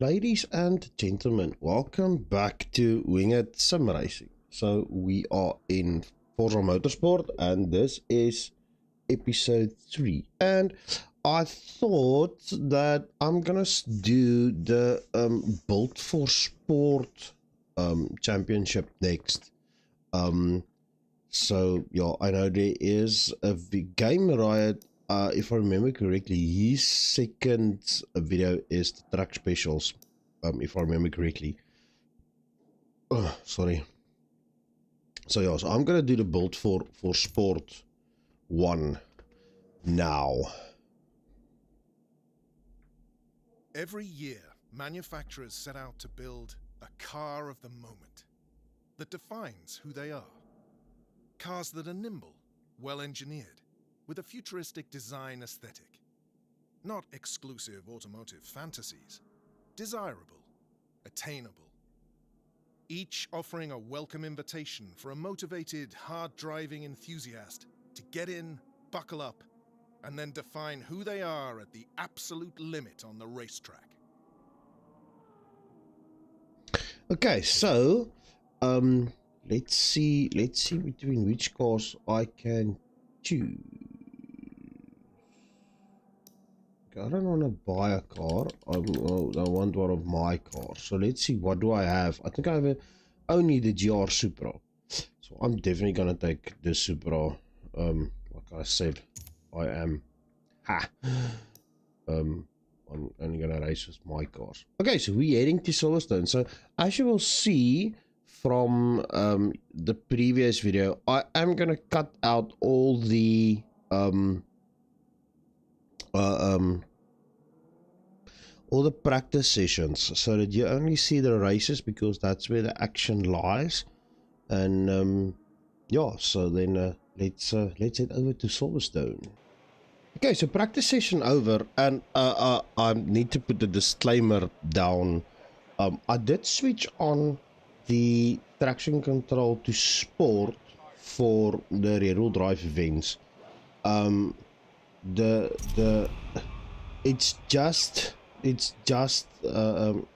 Ladies and gentlemen, welcome back to Wing It Sim Racing. So we are in Forza Motorsport and this is episode 3. And I thought that I'm gonna do the um, Built for Sport um, championship next. Um, so yeah, I know there is a game riot uh, if I remember correctly, his second video is the track specials. Um, if I remember correctly. Oh, sorry. So yeah, so I'm gonna do the build for for sport one now. Every year, manufacturers set out to build a car of the moment that defines who they are. Cars that are nimble, well engineered, with a futuristic design aesthetic. Not exclusive automotive fantasies, desirable, attainable. Each offering a welcome invitation for a motivated, hard driving enthusiast to get in, buckle up, and then define who they are at the absolute limit on the racetrack. Okay, so um let's see let's see between which cars I can choose. I don't want to buy a car. I, I want one of my cars. So let's see. What do I have? I think I have a, only the GR Supra. So I'm definitely going to take the Supra. Um, like I said, I am. Ha! Um, I'm only going to race with my cars. Okay, so we're heading to Silverstone. So as you will see from um, the previous video, I am going to cut out all the... Um, uh, um, all the practice sessions. So that you only see the races because that's where the action lies. And um, yeah so then uh, let's uh, let's head over to Silverstone. Okay so practice session over and uh, uh, I need to put the disclaimer down. Um, I did switch on the traction control to sport for the rear wheel drive events. Um, the the it's just it's just uh, um,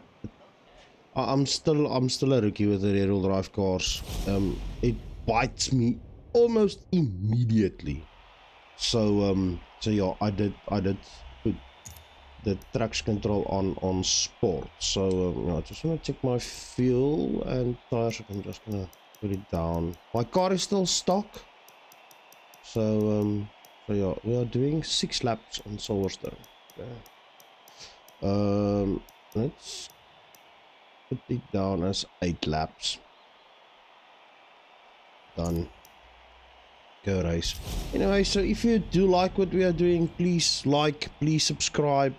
I'm still I'm still a rookie with the rear wheel drive cars. Um it bites me almost immediately. So um so yeah I did I did put the traction control on on sport. So um, I just want to check my fuel and tires I'm just gonna put it down. My car is still stock. So um so yeah, we are doing six laps on Silverstone. Okay. Um, let's put it down as eight laps. Done. Go race. Anyway, so if you do like what we are doing, please like, please subscribe,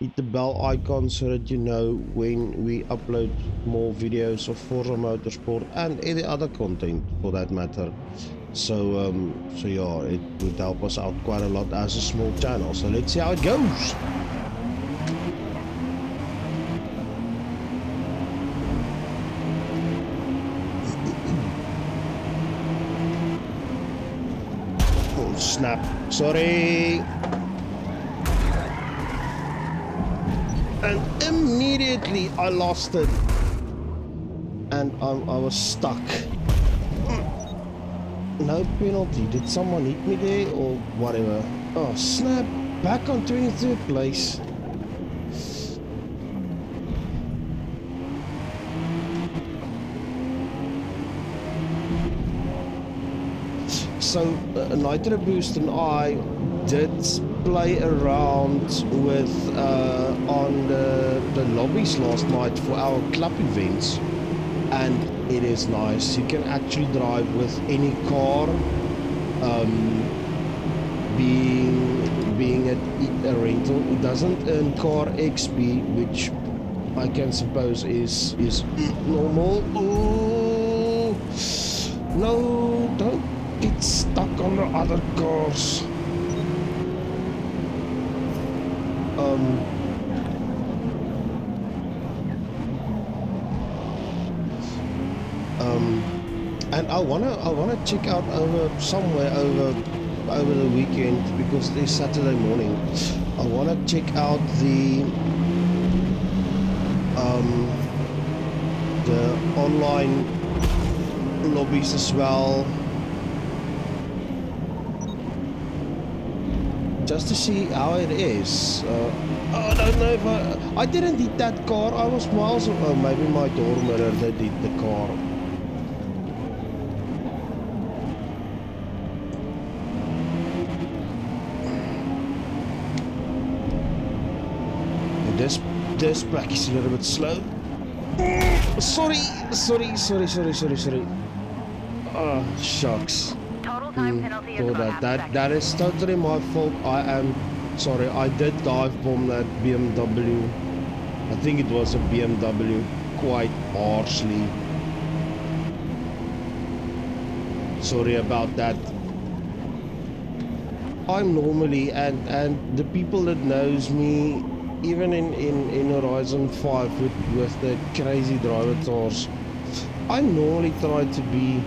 hit the bell icon so that you know when we upload more videos of Forza Motorsport and any other content for that matter. So, um, so yeah, it would help us out quite a lot as a small channel. So let's see how it goes. oh, snap. Sorry. And immediately I lost it. And I, I was stuck no penalty. Did someone hit me there or whatever? Oh, snap. Back on 23rd place. So, uh, Nitro Boost and I did play around with uh, on the, the lobbies last night for our club events and it is nice. You can actually drive with any car, um, being being at a rental. It doesn't earn car XP, which I can suppose is is normal. Ooh, no, don't get stuck on the other cars. Um, and I wanna I wanna check out over somewhere over over the weekend because it's Saturday morning. I wanna check out the the online lobbies as well. Just to see how it is. Uh, I don't know if I... I didn't hit that car. I was miles... Oh, maybe my door mirror did hit the car. This, back is a little bit slow. Sorry, sorry, sorry, sorry, sorry, sorry. Oh, shucks. Total time hmm, penalty is Oh, that, that, that second. totally my fault. I am sorry. I did dive bomb that BMW. I think it was a BMW quite harshly. Sorry about that. I'm normally and and the people that knows me even in in in Horizon 5 with with the crazy driver tours I normally try to be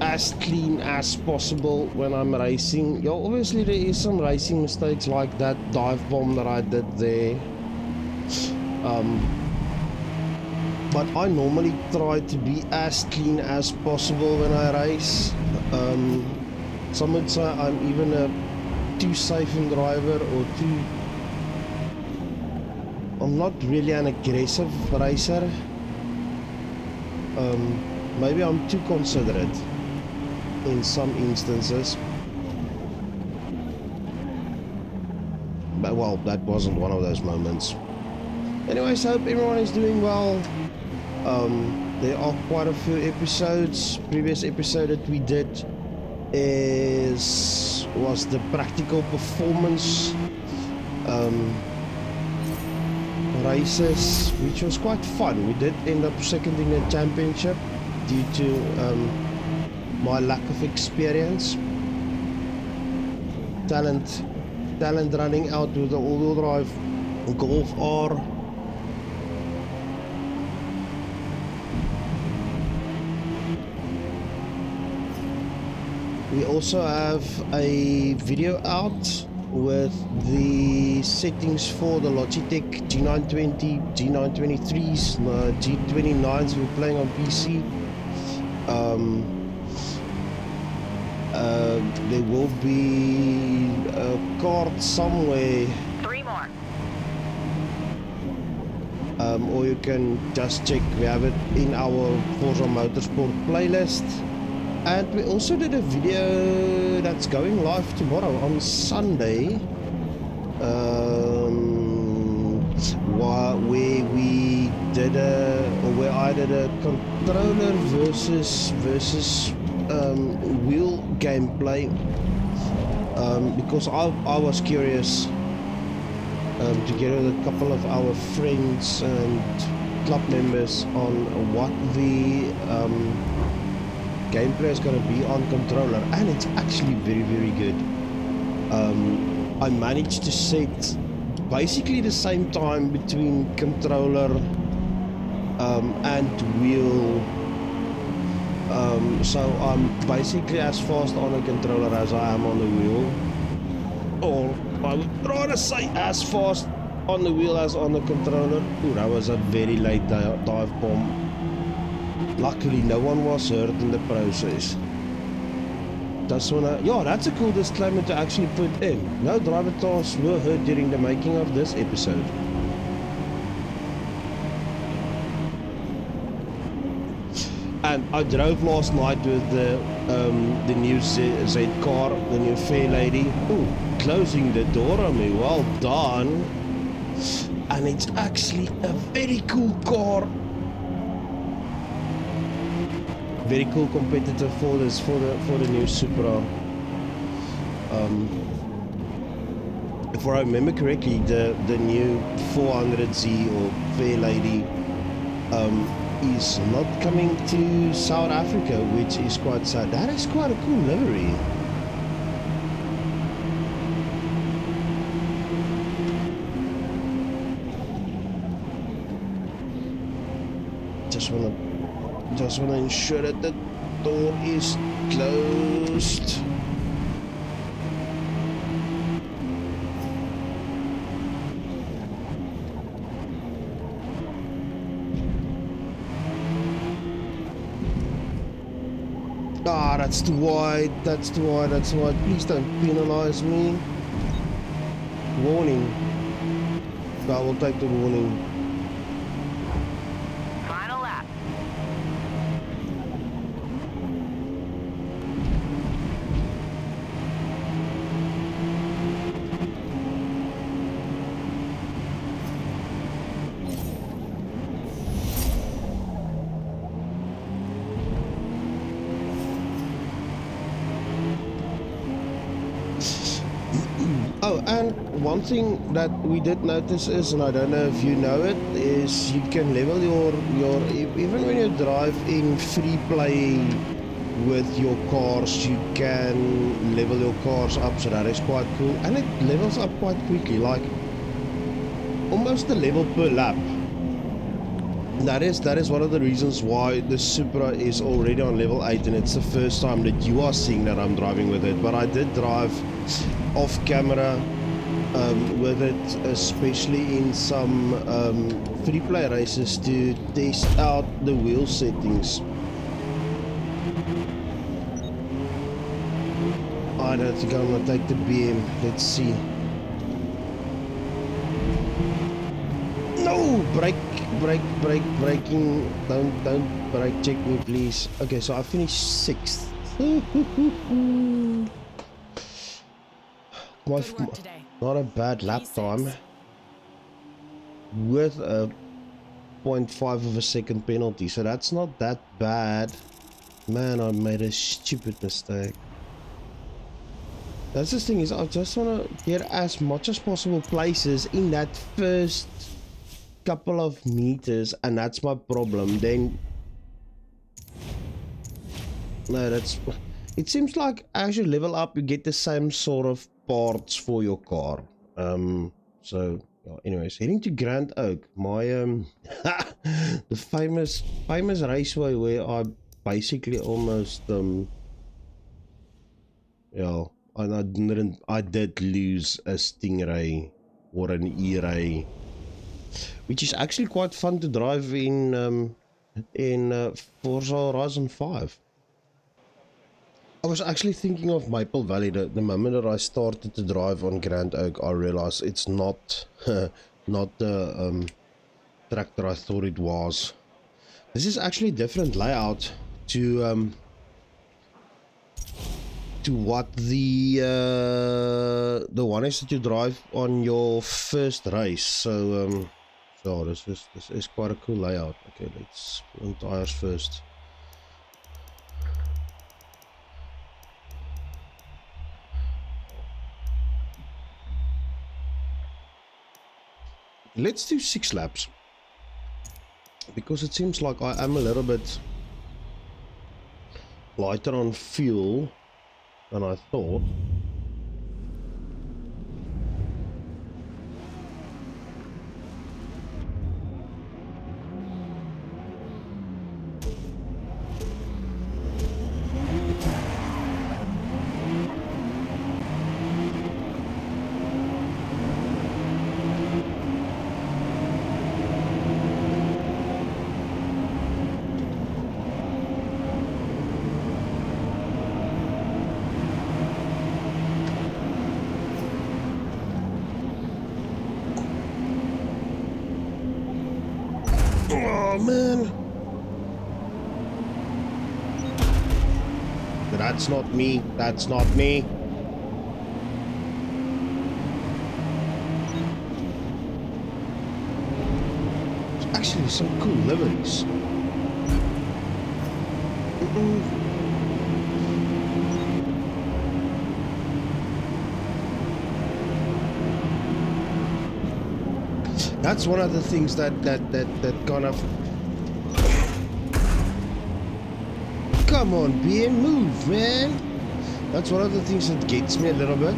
as clean as possible when I'm racing. Yeah, obviously there is some racing mistakes like that dive bomb that I did there. Um, but I normally try to be as clean as possible when I race. Um, some would say I'm even a too safe driver or too. I'm not really an aggressive racer. Um, maybe I'm too considerate in some instances. But well, that wasn't one of those moments. Anyways, hope everyone is doing well. Um, there are quite a few episodes. Previous episode that we did is was the practical performance um, races, which was quite fun. We did end up second in the championship due to um, my lack of experience. Talent, talent running out with the all-wheel drive Golf R. We also have a video out with the settings for the Logitech G920, G923s, the G29s we're playing on PC. Um, uh, there will be a card somewhere Three more. um, or you can just check we have it in our Forza Motorsport playlist and we also did a video that's going live tomorrow on Sunday um, where we did a or where I did a controller versus versus um, wheel gameplay. Um, because I, I was curious um, together with a couple of our friends and club members on what the um, gameplay is going to be on controller and it's actually very very good um, I managed to set basically the same time between controller um, and wheel um, so I'm basically as fast on a controller as I am on the wheel or I would rather say as fast on the wheel as on the controller. Ooh, that was a very late dive bomb. Luckily, no one was hurt in the process. Just wanna, yeah, that's a cool disclaimer to actually put in. No driver tasks were hurt during the making of this episode. And I drove last night with the um, the new Z, Z car, the new Fairlady. Ooh, closing the door on me. Well done. And it's actually a very cool car. Very cool competitor for this for the for the new Supra. Um, if I remember correctly, the the new 400Z or Fairlady um, is not coming to South Africa, which is quite sad. That is quite a cool livery. Just wanna, just wanna ensure that the door is closed. Ah, that's too wide. That's too wide. That's too wide. Please don't penalize me. Warning. I will take the warning. Final lap. Oh, and one thing that we did notice is, and I don't know if you know it, is you can level your your even when you drive in free play with your cars, you can level your cars up. So that is quite cool, and it levels up quite quickly, like almost a level per lap. That is that is one of the reasons why the Supra is already on level 8 and it's the first time that you are seeing that I'm driving with it. But I did drive off camera um, with it, especially in some um, free play races to test out the wheel settings. I don't think I'm gonna take the BM. Let's see. No! Brake, brake, brake, braking. Don't, don't brake check me, please. Okay, so I finished sixth. My, Good work today. Not a bad lap time. With a 0.5 of a second penalty, so that's not that bad. Man, I made a stupid mistake. That's the thing is, I just want to get as much as possible places in that first couple of meters, and that's my problem. Then, no, that's. It seems like as you level up, you get the same sort of parts for your car. Um. So, yeah, anyways, heading to Grand Oak, my um, the famous famous raceway where I basically almost um. Yeah, and I didn't. I did lose a Stingray or an E-Ray, which is actually quite fun to drive in um, in uh, Forza Horizon 5. I was actually thinking of Maple Valley. The, the moment that I started to drive on Grand Oak, I realized it's not not the um, track that I thought it was. This is actually a different layout to um, to what the uh, the one is that you drive on your first race. So um, so this is this is quite a cool layout. Okay, let's put on tires first. Let's do six laps because it seems like I am a little bit lighter on fuel than I thought. Oh man. That's not me. That's not me. Actually some cool liveries. Mm-mm. That's one of the things that that that that kind of Come on, BM, move, man. That's one of the things that gets me a little bit.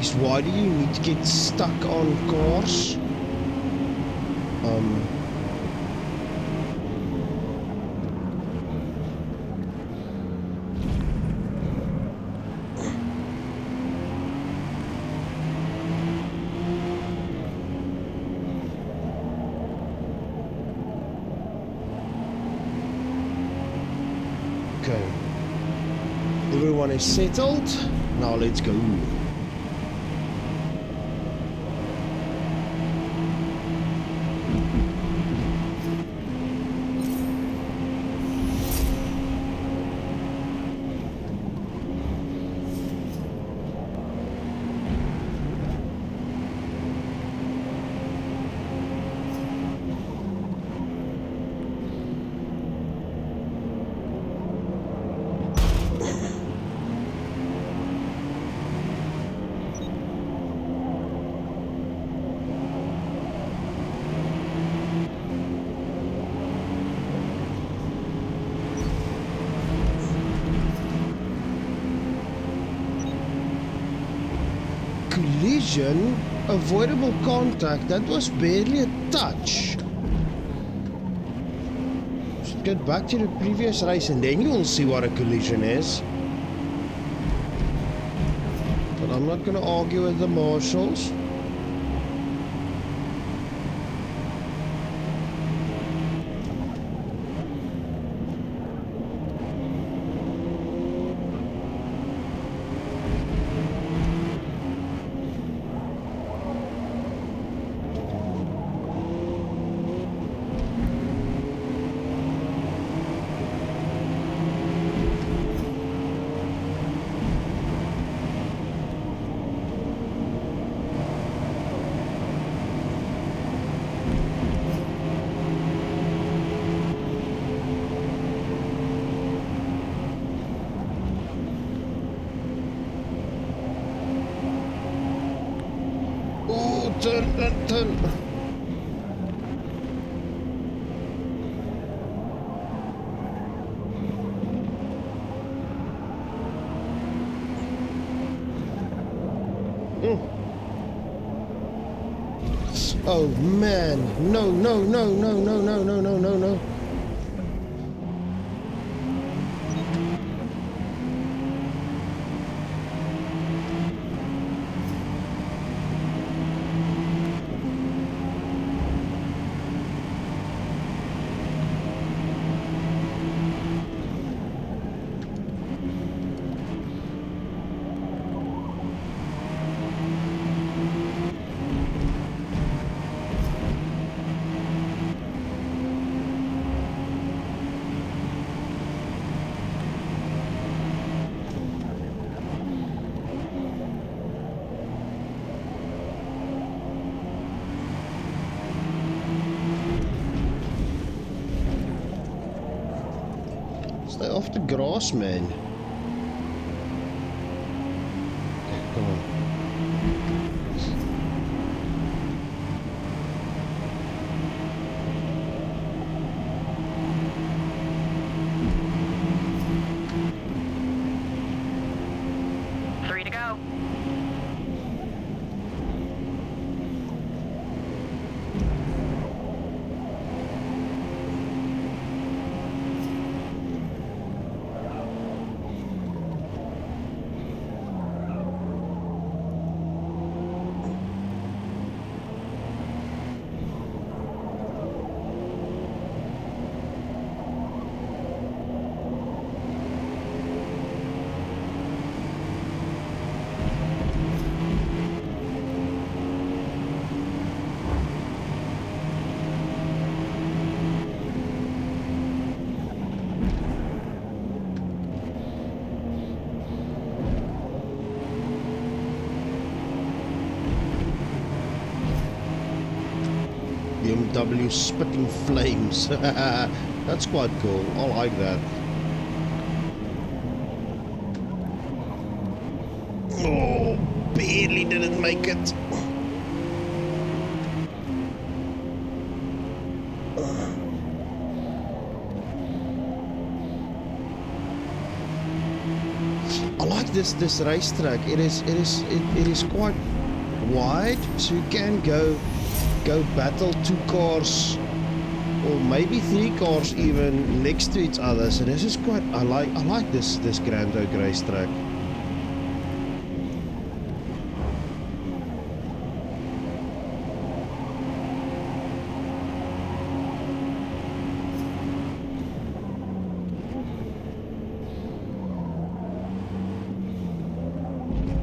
Is why do you need to get stuck on cars? Um. Okay. Everyone settled. Now let's go. Collision, avoidable contact, that was barely a touch. Get back to the previous race and then you will see what a collision is. But I'm not going to argue with the marshals. Oh man. No, no, no, no, no, no, Grossman. BMW spitting flames. That's quite cool. I like that. Oh, barely didn't make it. I like this this racetrack. It is it is it, it is quite wide, so you can go go battle two cars or maybe three cars even next to each other. So this is quite I like I like this this Grand Oak racetrack.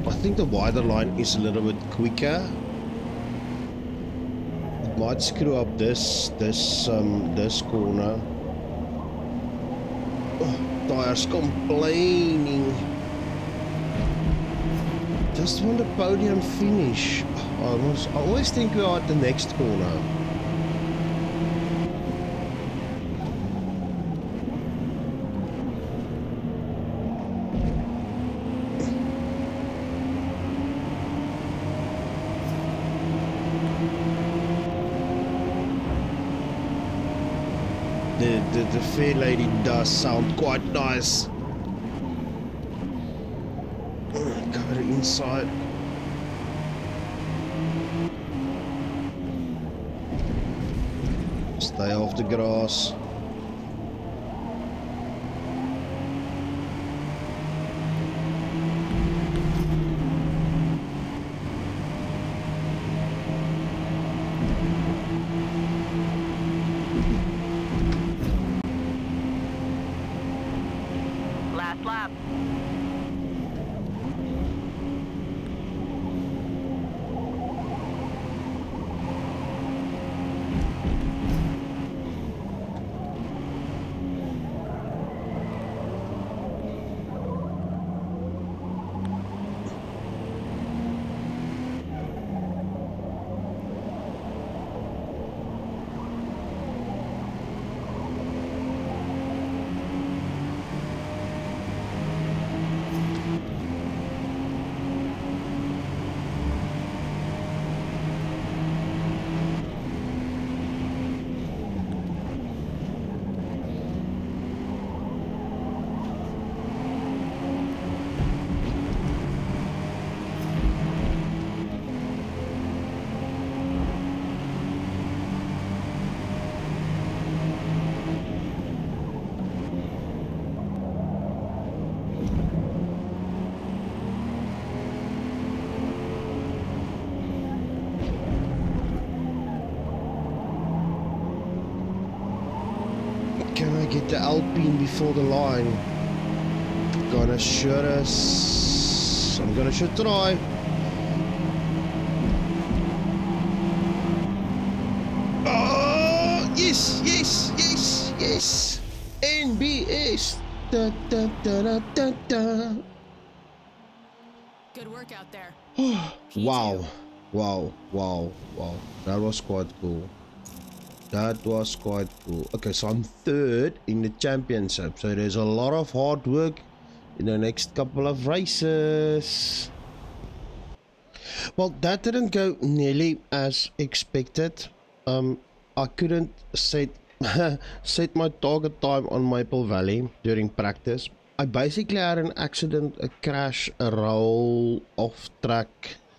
I think the wider line is a little bit quicker. Might screw up this this um this corner. Oh, tires complaining. Just want a podium finish. I, almost, I always think we are at the next corner. The, fair lady does sound quite nice. Cover inside. Stay off the grass. Last lap. Can I get the Alpine before the line? Gonna shoot us. I'm gonna shoot try. Oh, yes, yes, yes, yes. NBS. Da, da, da, da, da, da. Good work out there. Wow, wow, wow, wow. That was quite cool. That was quite cool. Okay, so I'm third in the championship. So there's a lot of hard work in the next couple of races. Well, that didn't go nearly as expected. Um, I couldn't set set my target time on Maple Valley during practice. I basically had an accident, a crash, a roll, off track,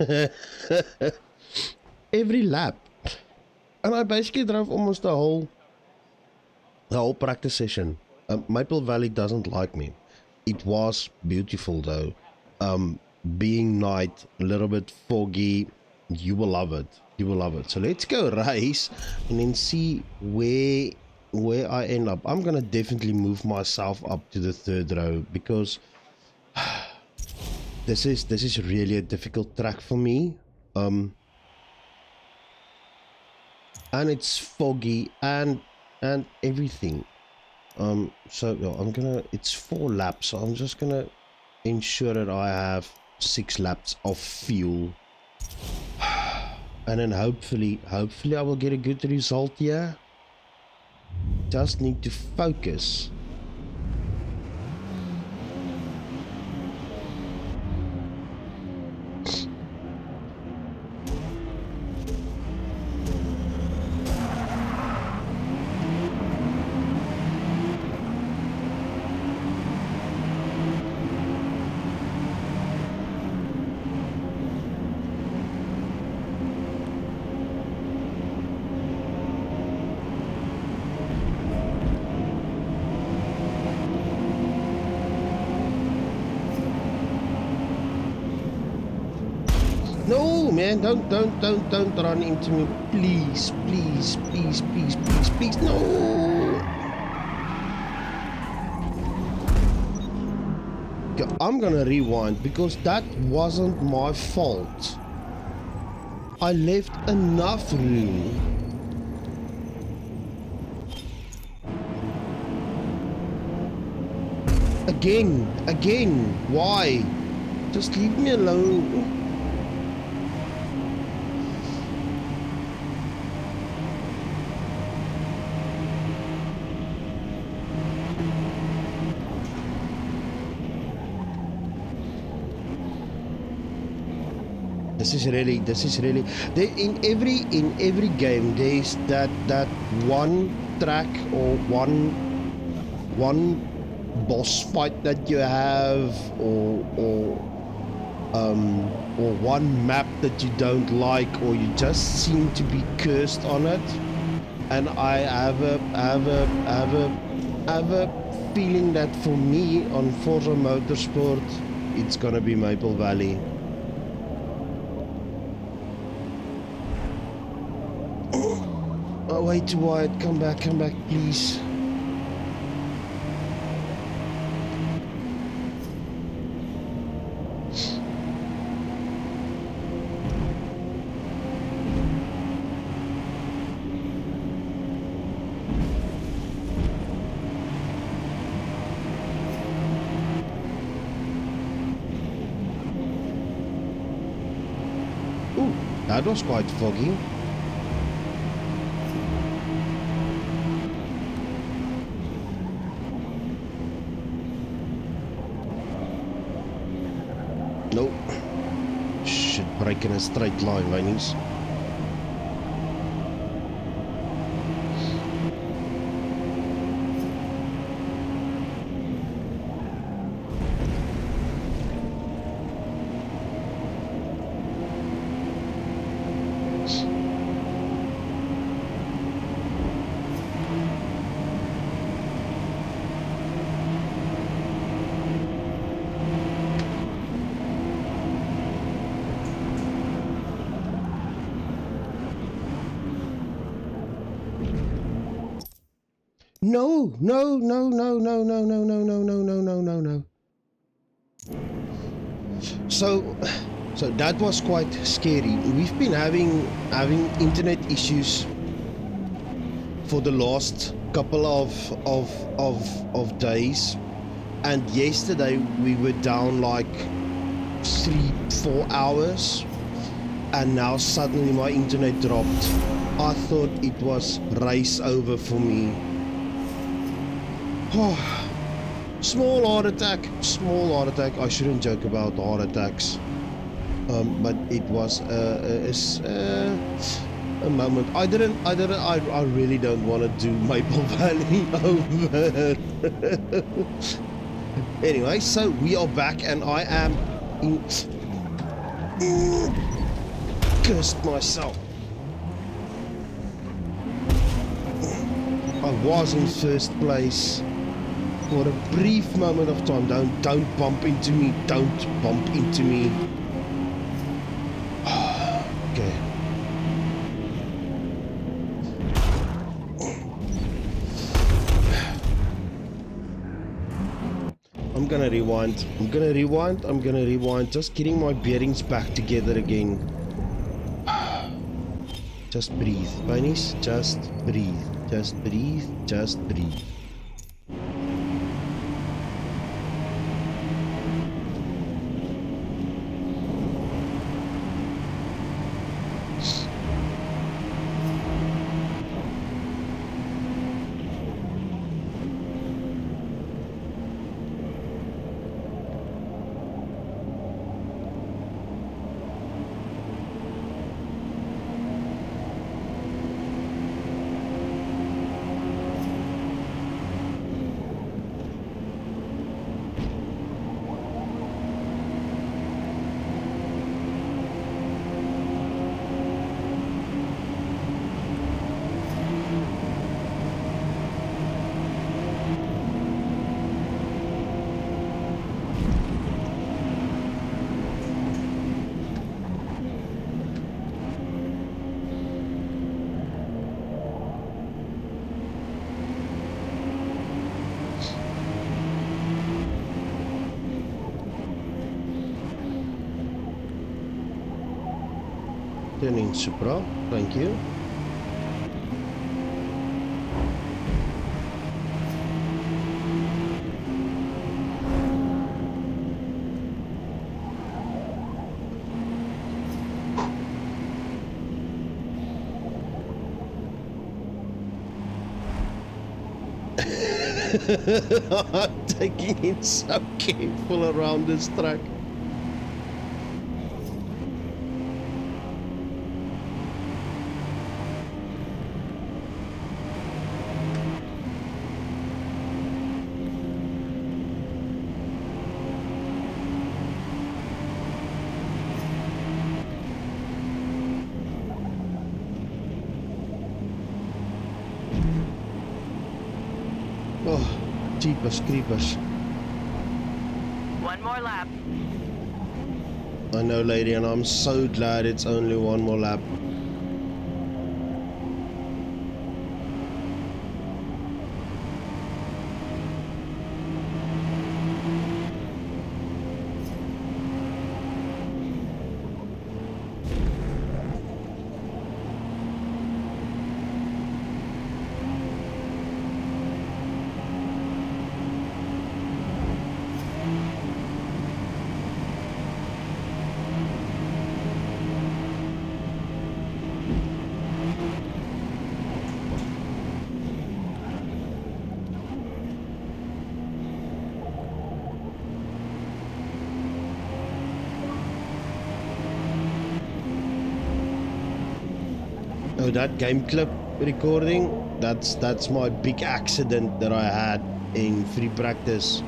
every lap. And I basically drove almost the whole the whole practice session. Um, Maple Valley doesn't like me. It was beautiful though. Um, being night, a little bit foggy, you will love it. You will love it. So let's go race and then see where where I end up. I'm gonna definitely move myself up to the third row because this is this is really a difficult track for me. Um, and it's foggy and and everything. Um so i'm gonna it's four laps so i'm just gonna ensure that i have six laps of fuel. And then hopefully hopefully i will get a good result here just need to focus No, man, don't, don't, run into me. Please, please, please, please, please, please, no. I'm gonna rewind because that wasn't my fault. I left enough room. Again, again, why? Just leave me alone. This is really this is really they, in every in every game there's that that one track or one one boss fight that you have or or um or one map that you don't like or you just seem to be cursed on it. And i have a have a have a have a feeling that for me on Forza Motorsport it's gonna be Maple Valley Too wide. Come back, come back, please. That was quite foggy. Nope. Should break in a straight line, Wynies. No, no, no, no, no, no, no, no, no, no, no, no, no, no. So, so that was quite scary. We've been having having internet issues for the last couple of of of of days, and yesterday we were down like three four hours, and now suddenly my internet dropped. I thought it was race over for me. Oh, small heart attack, small heart attack. I shouldn't joke about heart attacks, um, but it was uh, a, a, a moment. I didn't, I didn't, I, I really don't want to do Maple Valley over. anyway, so we are back, and I am in. Cursed myself. I was in first place for a brief moment of time. Don't don't bump into me. Don't bump into me. okay. I'm gonna rewind. I'm gonna rewind. I'm gonna rewind. Just getting my bearings back together again. Just breathe, Bunnies. Just breathe. Just breathe. Just breathe. In Supra. Thank you. I'm taking it so careful around this track. Oh, jeepers creepers. One more lap. I know, lady, and I'm so glad it's only one more lap. Game clip recording. That's that's my big accident that I had in free practice.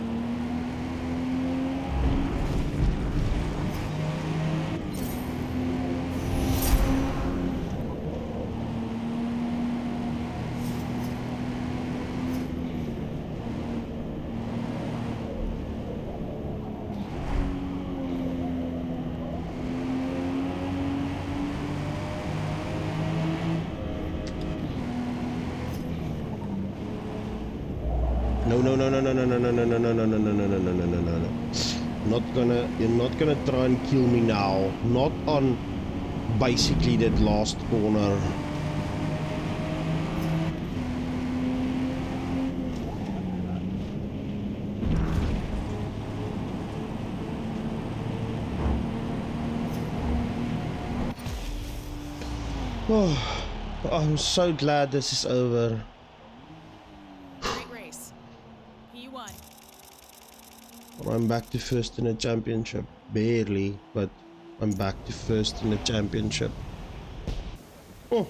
Gonna try and kill me now. Not on basically that last corner. Oh, I'm so glad this is over. Great race. He won. I'm back to first in the championship. Barely, but I'm back to first in the championship. Oh,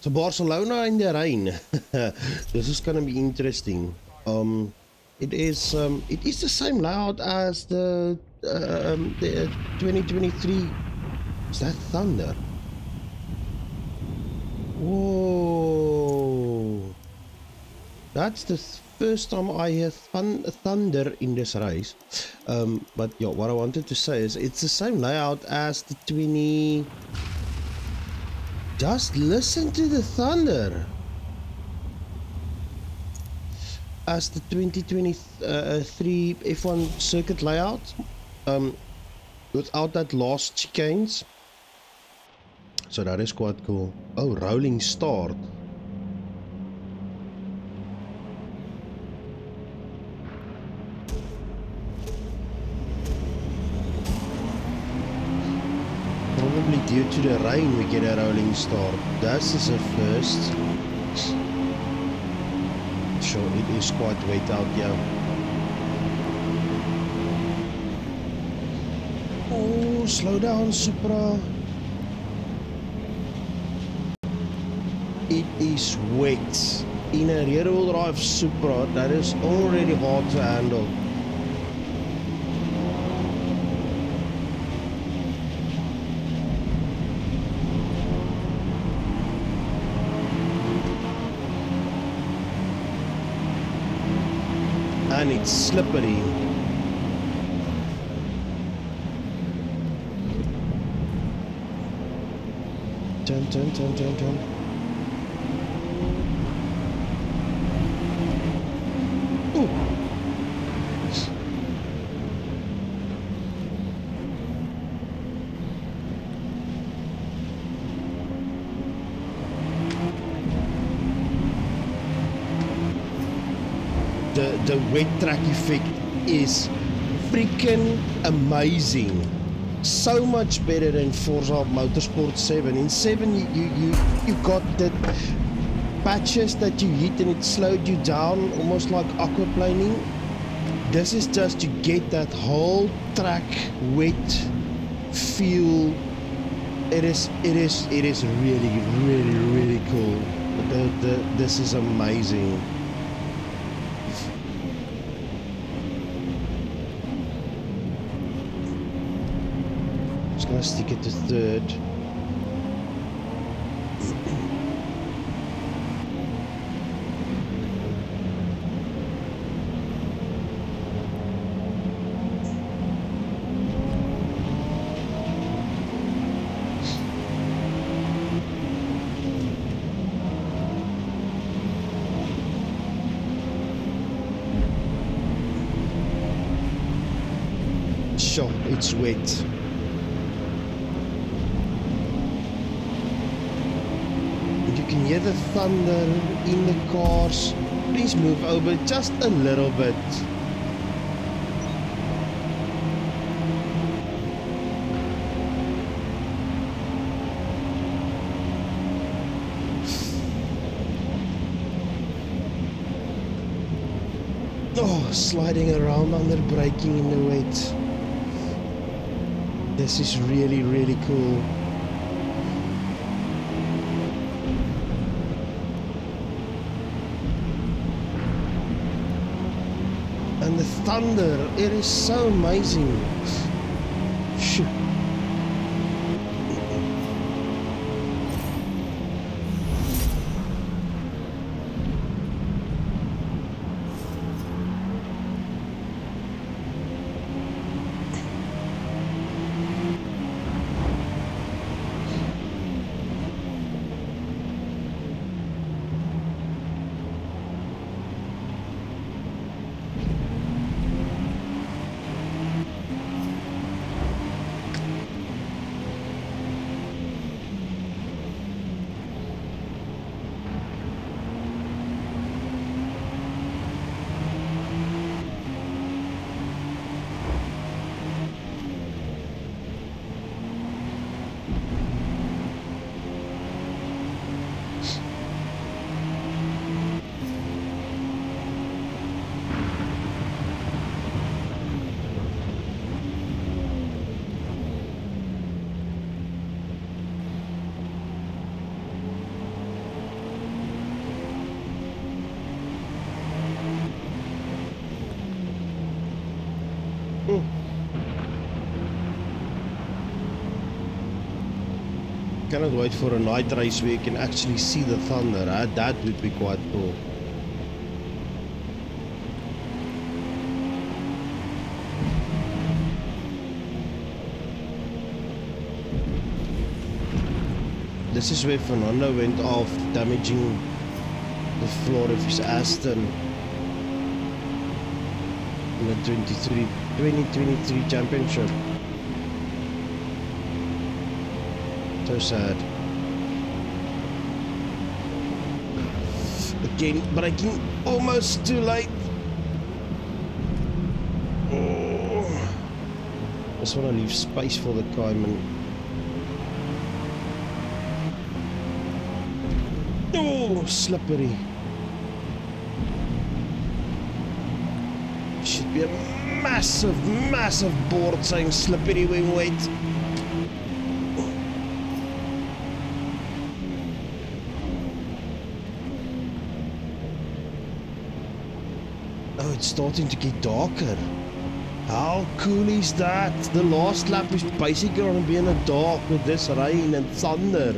so Barcelona in the rain. this is gonna be interesting. Um, it is um, it is the same layout as the um, the 2023. Is that Thunder? Whoa! That's the th- first time I hear thun- thunder in this race. Um, but yeah, what I wanted to say is it's the same layout as the 20. Just listen to the thunder. As the 2023 F1 circuit layout, um, without that last chicanes. So that is quite cool. Oh, rolling start. Probably due to the rain we get a rolling start. That is a first. Sure, it is quite wet out here. Oh, slow down, Supra. It is wet. In a rear-wheel drive Supra, that is already hard to handle. And slippery. Dun, dun, dun, dun, dun. The the wet track effect is freaking amazing. So much better than Forza Motorsport 7. In 7 you you you, got the patches that you hit and it slowed you down almost like aquaplaning. This is just to get that whole track wet feel. It is it is it is really really really cool. The, the, this is amazing. Just stick it to third. It's wet. And you can hear the thunder in the cars. Please move over just a little bit. Oh, sliding around under braking in the wet. This is really, really cool. And the thunder, it is so amazing. Cannot wait for a night race where you can actually see the thunder. Huh? That would be quite cool. This is where Fernando went off, damaging the floor of his Aston in the 23, 2023 championship. So sad. Again, can almost do like... Oh. Just want to leave space for the Cayman. Oh, slippery. Should be a massive, massive board saying slippery wing weight. It's starting to get darker. How cool is that? The last lap is basically going to be in the dark with this rain and thunder.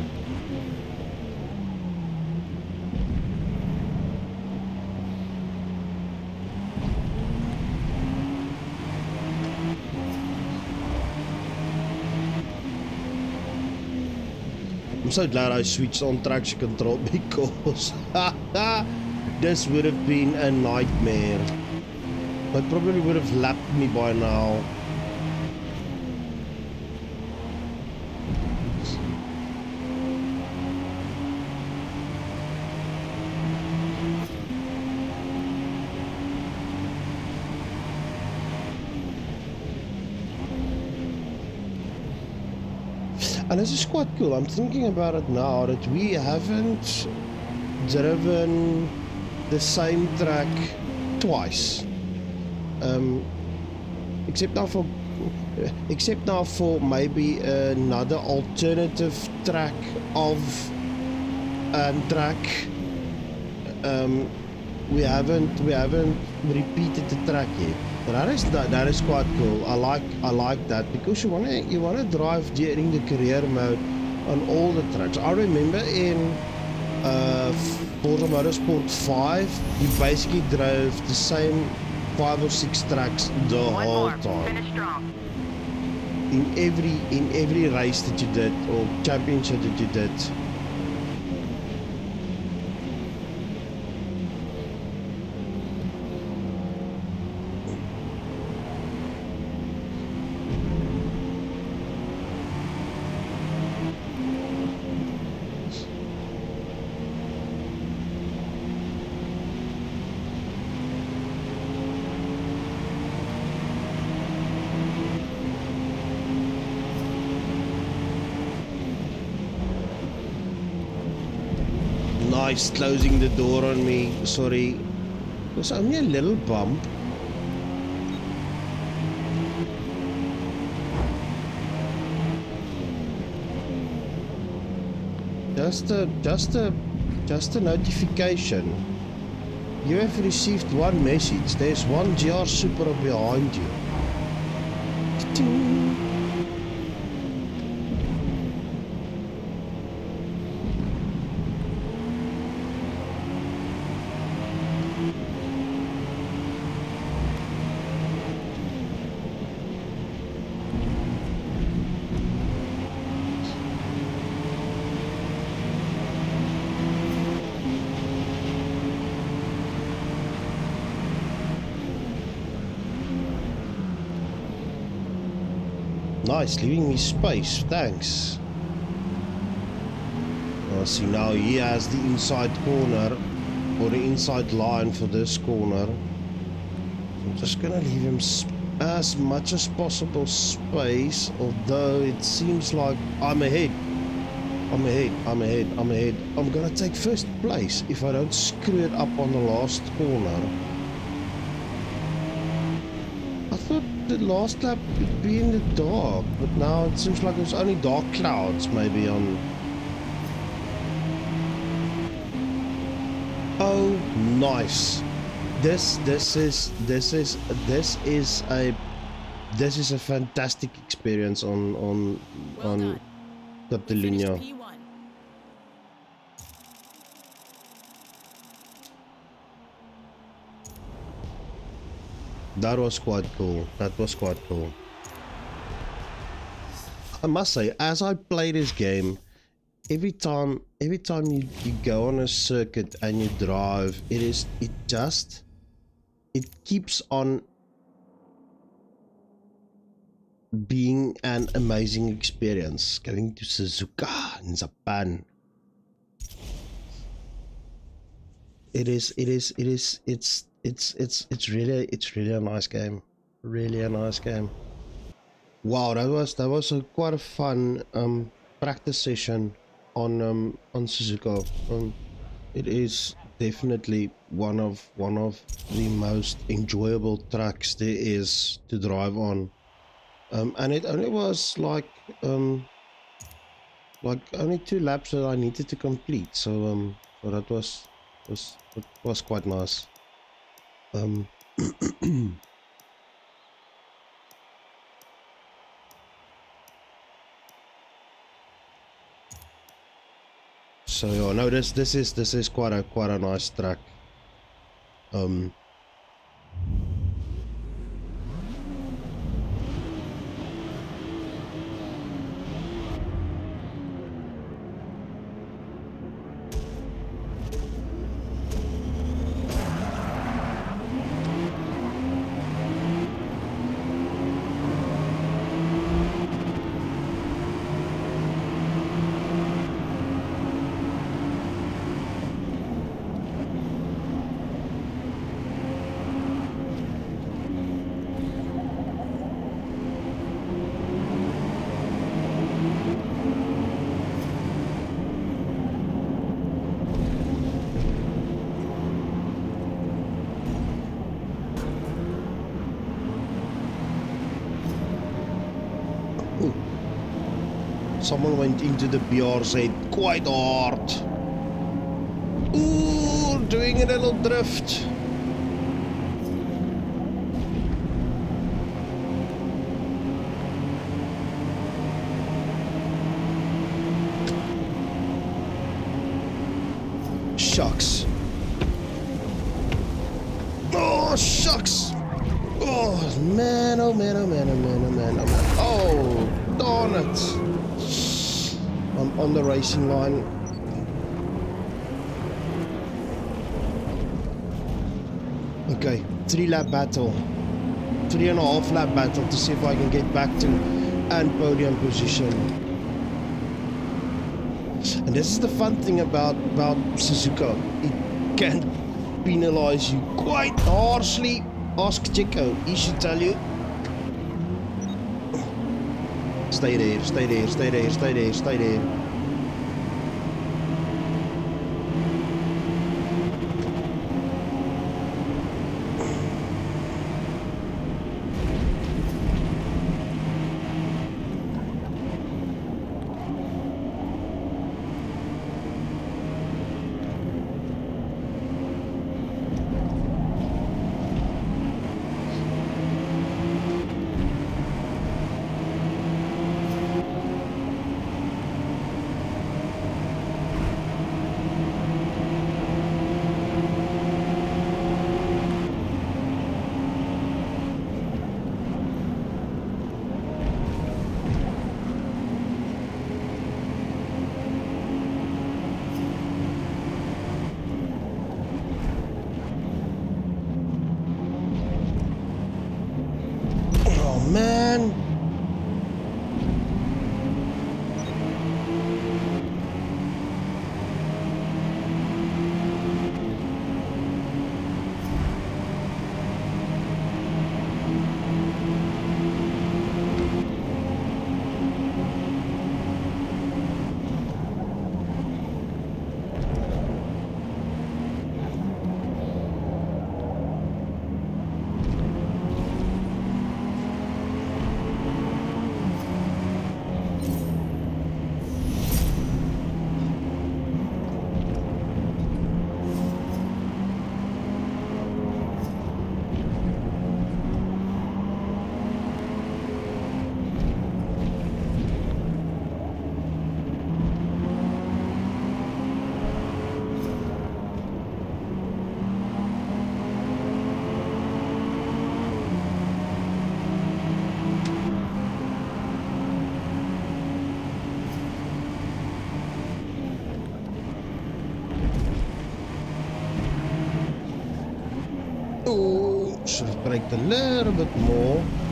I'm so glad I switched on traction control because this would have been a nightmare but probably would have lapped me by now. And this is quite cool. I'm thinking about it now that we haven't driven the same track twice. Um, except now for except now for maybe another alternative track of um, track. Um, we haven't we haven't repeated the track yet. That is that, that is quite cool. I like I like that because you wanna you wanna drive during the career mode on all the tracks. I remember in uh, Forza Motorsport 5, you basically drove the same five or six tracks the One whole more. time. Finish strong. In every in every race that you did or championship that you did. Nice closing the door on me. Sorry. It was only a little bump. Just a just a just a notification. You have received one message. There's one GR Supra behind you. Leaving me space. Thanks. I see now he has the inside corner or the inside line for this corner. I'm just gonna leave him as much as possible space, although it seems like I'm ahead. I'm ahead, I'm ahead, I'm ahead. I'm gonna take first place if I don't screw it up on the last corner. I thought the last lap would be in the dark, but now it seems like there's only dark clouds maybe on. Oh, nice. This this is this is this is a this is a fantastic experience on on Well on done. We finished Catalunya. That was quite cool. That was quite cool. I must say, as I play this game, every time every time you, you go on a circuit and you drive, it is it just it keeps on being an amazing experience. Going to Suzuka in Japan. It is it is it is it's it's it's it's really it's really a nice game. Really a nice game. Wow, that was that was a quite a fun um practice session on um on Suzuka. Um it is definitely one of one of the most enjoyable tracks there is to drive on. Um and it only was like um like only two laps that I needed to complete. So um so that was was was quite nice. Um So yeah, no, this this is this is quite a quite a nice track. Um, into the BRZ quite hard. Ooh, doing a little drift. Shucks. On the racing line. Okay, three lap battle. Three and a half lap battle to see if I can get back to and podium position. And this is the fun thing about, about Suzuka. It can penalize you quite harshly. Ask Checo, he should tell you. Stay there, stay there, stay there, stay there, stay there. Should braked a little bit more.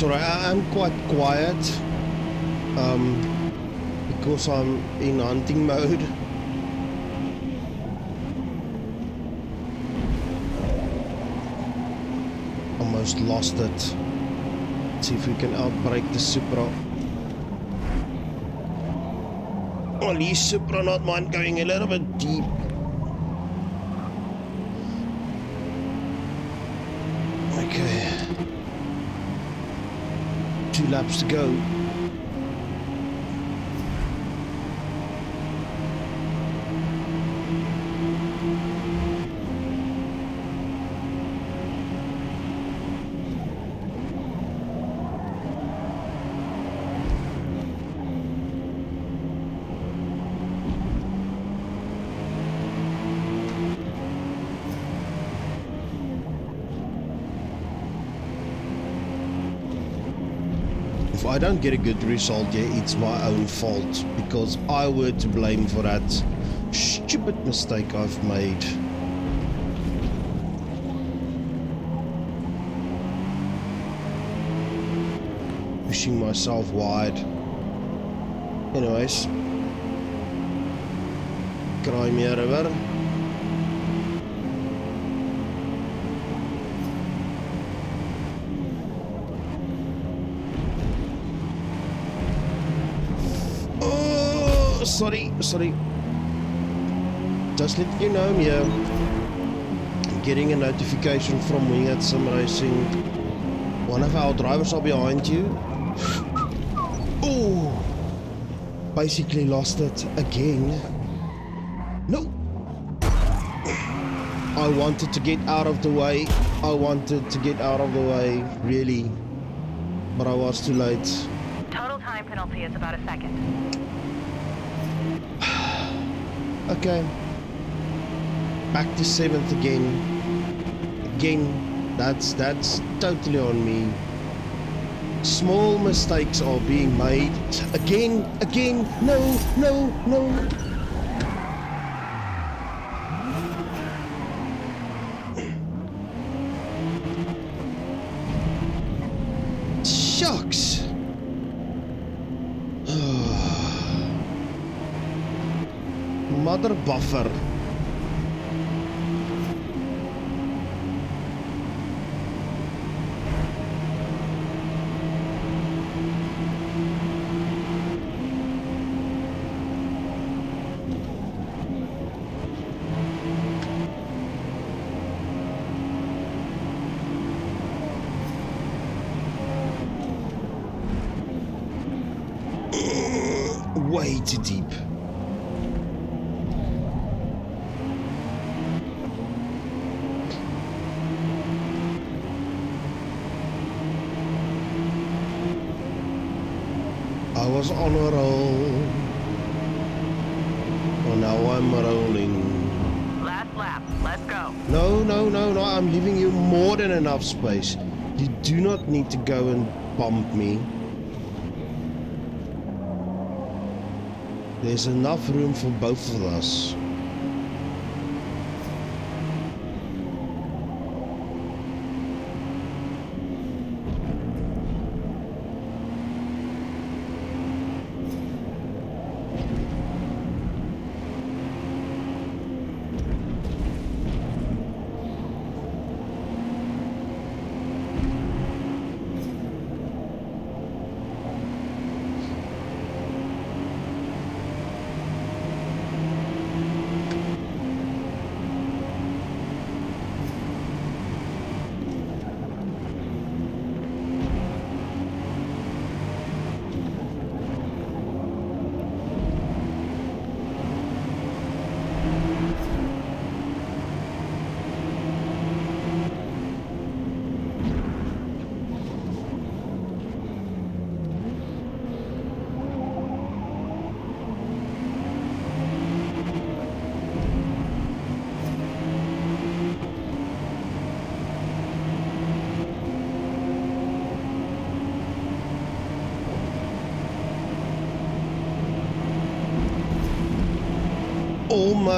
Sorry, I- I'm quite quiet um, because I'm in hunting mode. Almost lost it. Let's see if we can outbreak the Supra. Well, least Supra not mind going a little bit deep. Okay. Two laps to go. I don't get a good result here, it's my own fault because I were to blame for that stupid mistake I've made. Pushing myself wide. Anyways. Crimea River. Oh, sorry, sorry. Just let you know here. I'm getting a notification from Wing It Sim Racing. One of our drivers are behind you. Oh, basically lost it again. No. I wanted to get out of the way. I wanted to get out of the way, really. But I was too late. Total time penalty is about a second. Okay. Back to seventh again. Again, that's that's totally on me. Small mistakes are being made. Again, again, no, no, no. Shucks. Mother buffer. Way too deep. I was on a roll. Oh, now I'm rolling. Last lap. Let's go. No, no, no, no. I'm giving you more than enough space. You do not need to go and bump me. There's enough room for both of us.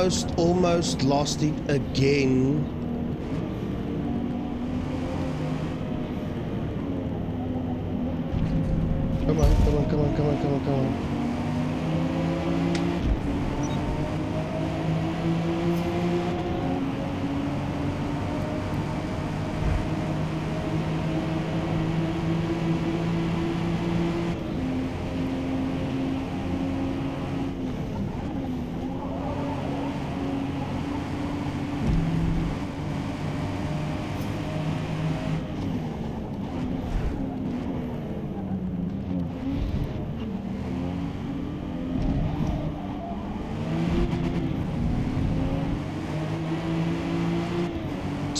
Almost, almost lost it again. Come on, come on, come on, come on, come on, come on.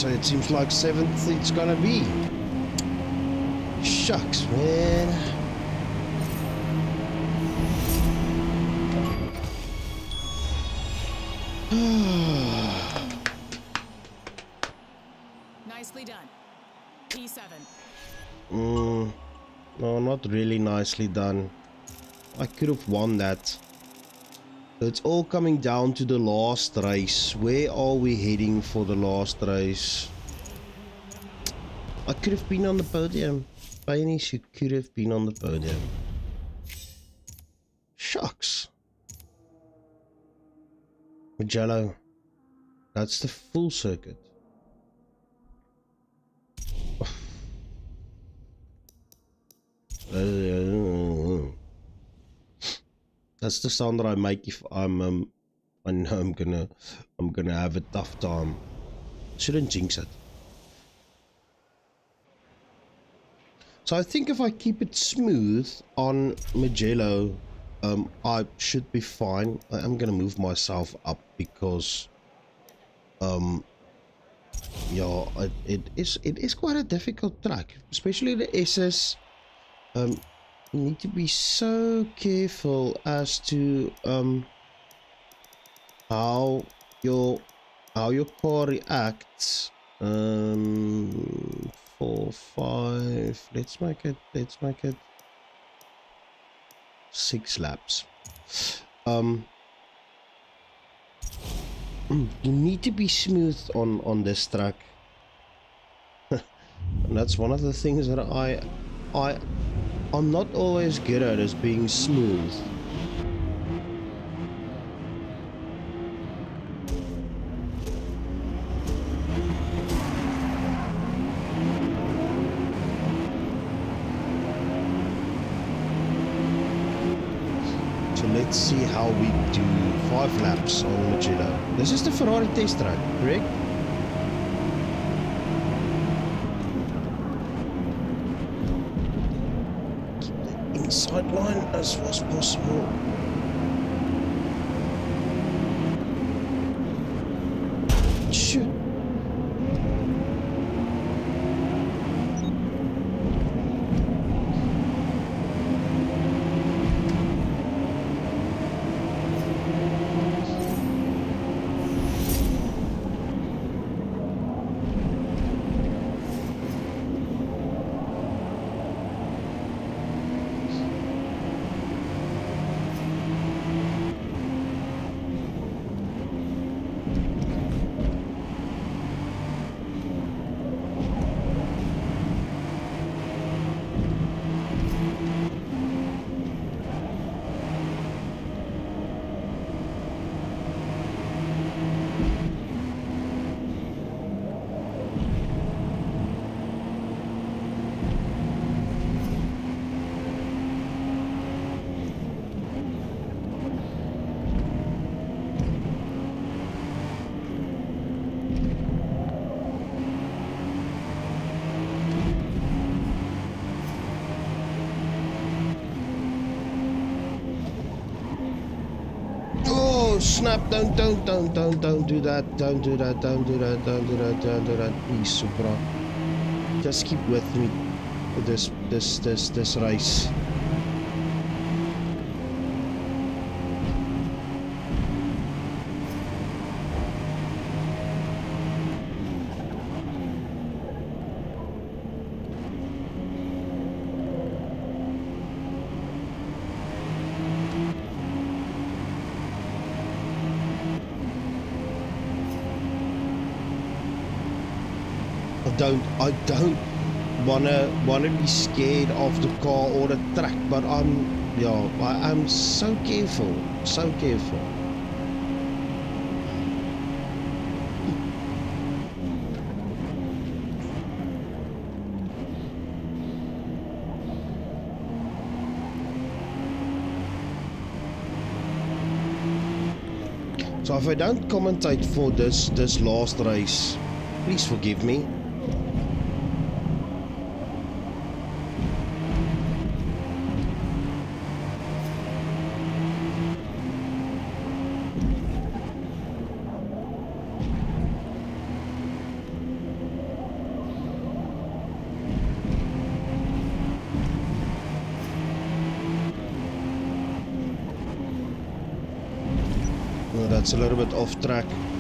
So it seems like seventh it's gonna be. Shucks, man. Nicely done. P7. Mm, No, not really nicely done. I could have won that. It's all coming down to the last race. Where are we heading for the last race? I could have been on the podium. You could have been on the podium. Shucks. Mugello. That's the full circuit. Oh. That's the sound that I make if I'm um I know I'm gonna I'm gonna have a tough time. Shouldn't jinx it. So I think if I keep it smooth on Mugello, um, I should be fine. I am gonna move myself up because, um, yeah, it, it is it is quite a difficult track, especially the SS. Um, need to be so careful as to um how your how your car reacts. Um, four, five. Let's make it. Let's make it six laps. Um, you need to be smooth on on this track, and that's one of the things that I I I'm not always good at is being smooth. So let's see how we do five laps on the Mugello. This is the Ferrari test track, correct? Line as was possible. Shoot. Oh snap! Don't, don't, don't, don't, don't do that! Don't do that! Don't do that! Don't do that! Don't do that! Please, Supra. Just keep with me. This, this, this, this race. Don't I don't wanna wanna be scared of the car or the track, but I'm yeah, I'm so careful, so careful. So if I don't commentate for this this last race, please forgive me. A little bit off track.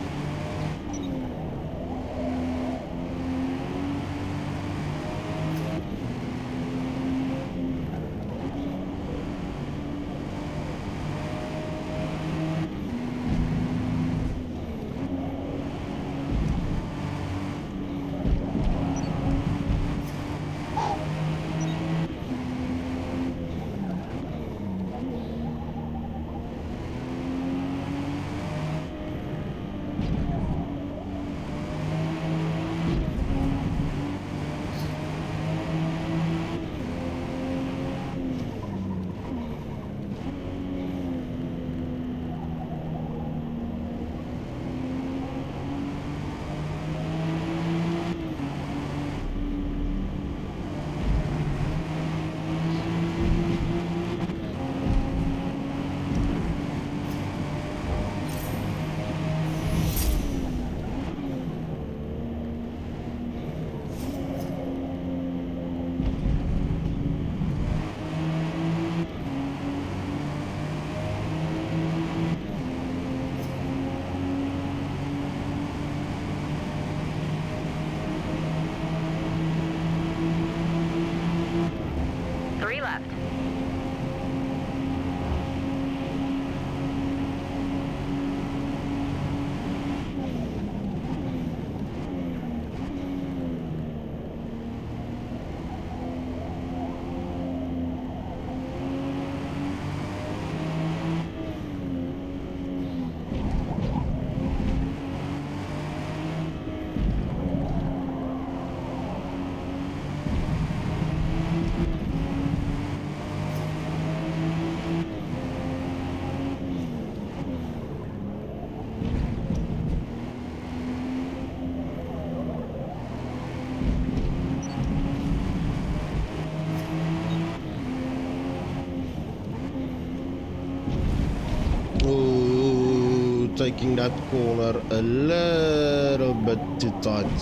Taking that corner a little bit too tight.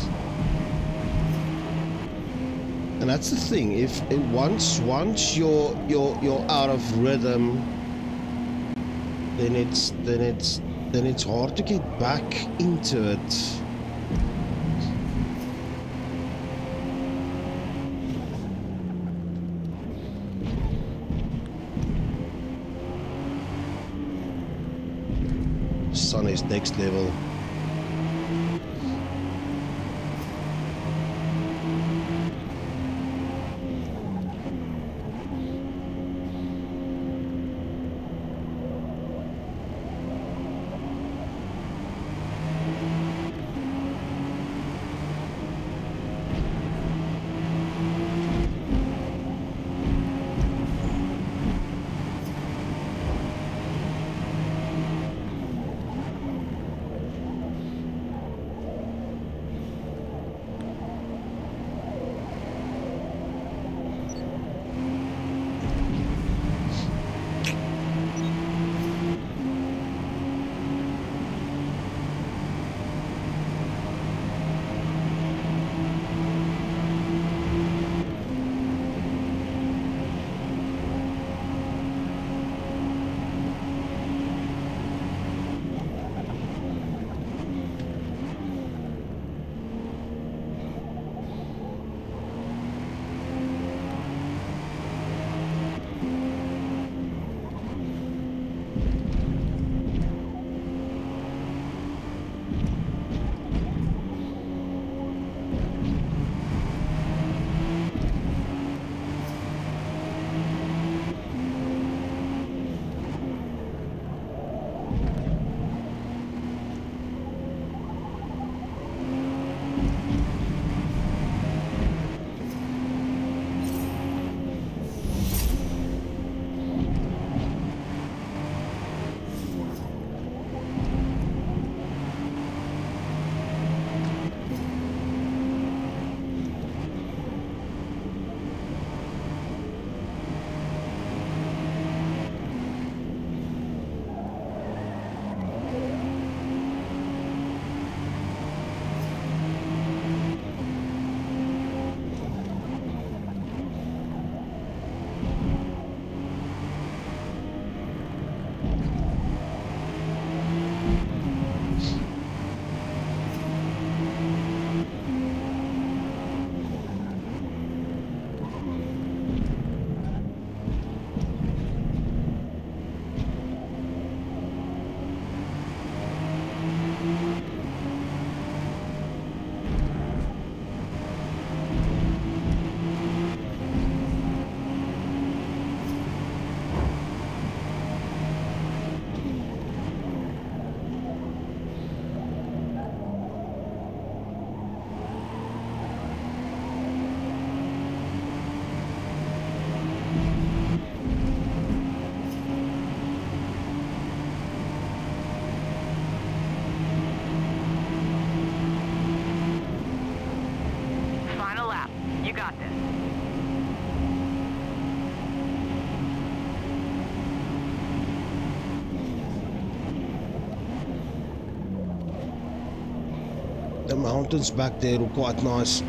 And that's the thing. If once once you're you're you're out of rhythm, then it's then it's then it's hard to get back into it. Sun is next level. Mountains back there are quite nice.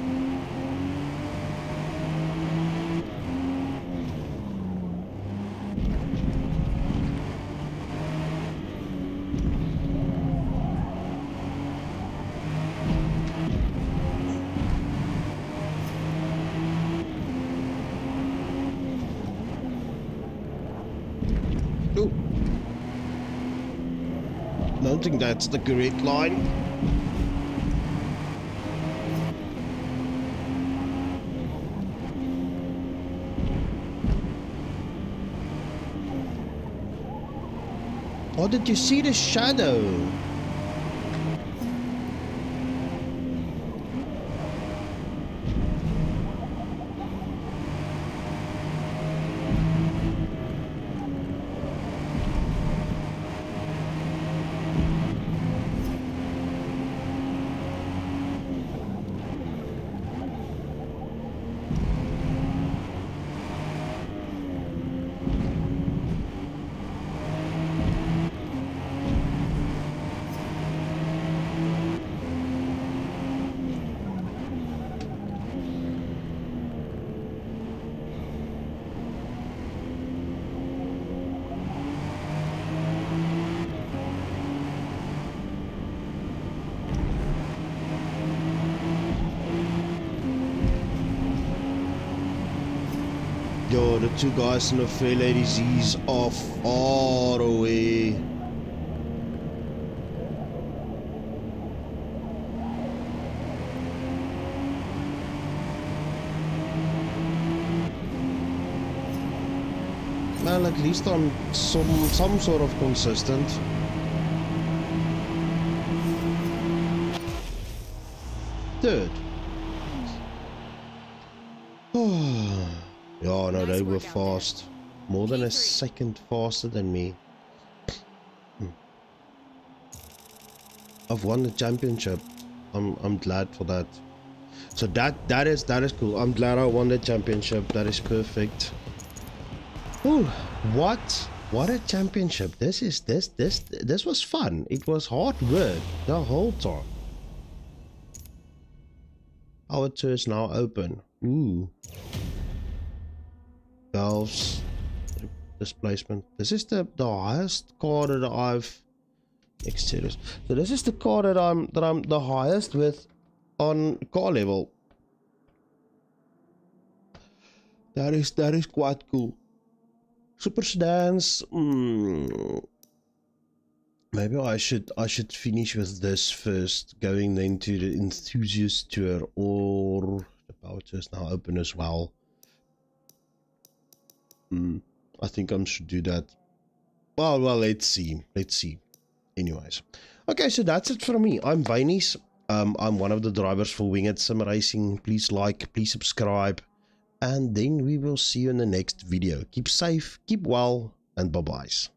Ooh. Don't think that's the correct line. Did you see the shadow? Two guys in the Fairladies, he's off far away. Well, at least I'm some some sort of consistent. Third. Nice they were out there. fast. More than a P3. second faster than me. Hmm. I've won the championship. I'm I'm glad for that. So that that is that is cool. I'm glad I won the championship. That is perfect. Ooh, what? What a championship. This is this this this was fun. It was hard work the whole time. Our tour is now open. Ooh. Valves. Displacement. This is the, the highest car that I've exteriors. So this is the car that I'm that I'm the highest with on car level. That is that is quite cool. Super sedans. Mm, maybe I should I should finish with this first, going then to the enthusiast tour or the power tour is now open as well. Hmm, I think I should do that. Well, well, let's see. Let's see. Anyways, okay, so that's it for me. I'm Wynies. Um, I'm one of the drivers for Wing It Sim Racing. Please like, please subscribe, and then we will see you in the next video. Keep safe, keep well, and bye byes.